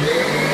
Yeah.